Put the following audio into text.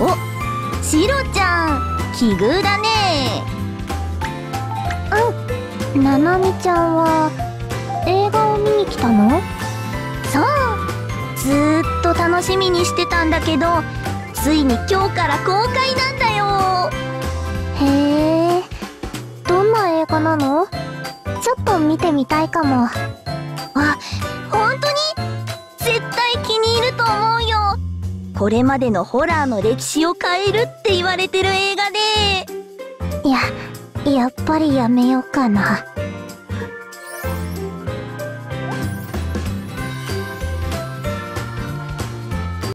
おシロちゃん奇遇だね。うんななみちゃんは映画を見に来たの？そう。ずーっと楽しみにしてたんだけどついに今日から公開なんだよ。へえ。どんな映画なの？ちょっと見てみたいかも。あ本当に？絶対気に入ると思う。よこれまでのホラーの歴史を変えるって言われてる映画で。いややっぱりやめようかな。